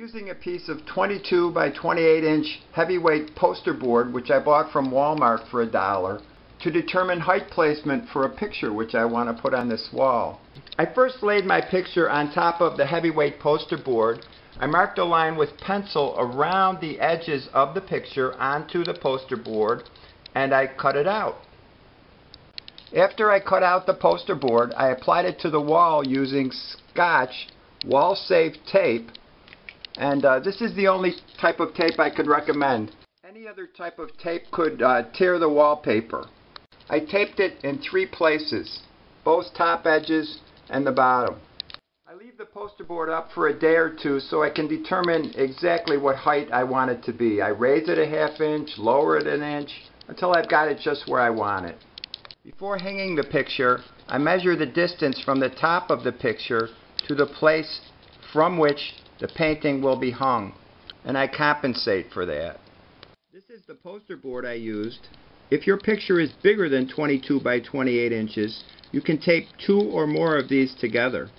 using a piece of 22 by 28 inch heavyweight poster board which I bought from Walmart for a dollar to determine height placement for a picture which I want to put on this wall. I first laid my picture on top of the heavyweight poster board. I marked a line with pencil around the edges of the picture onto the poster board and I cut it out. After I cut out the poster board, I applied it to the wall using Scotch wall safe tape and uh, this is the only type of tape I could recommend. Any other type of tape could uh, tear the wallpaper. I taped it in three places, both top edges and the bottom. I leave the poster board up for a day or two so I can determine exactly what height I want it to be. I raise it a half inch, lower it an inch, until I've got it just where I want it. Before hanging the picture, I measure the distance from the top of the picture to the place from which the painting will be hung, and I compensate for that. This is the poster board I used. If your picture is bigger than 22 by 28 inches, you can tape two or more of these together.